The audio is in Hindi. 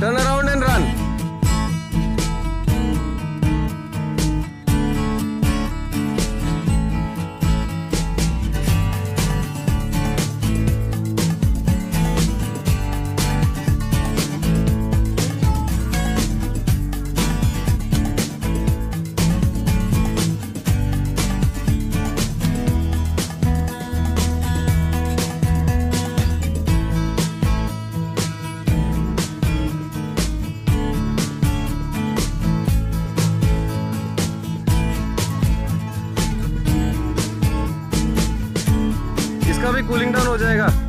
Turn around. भी कूलिंग डाउन हो जाएगा।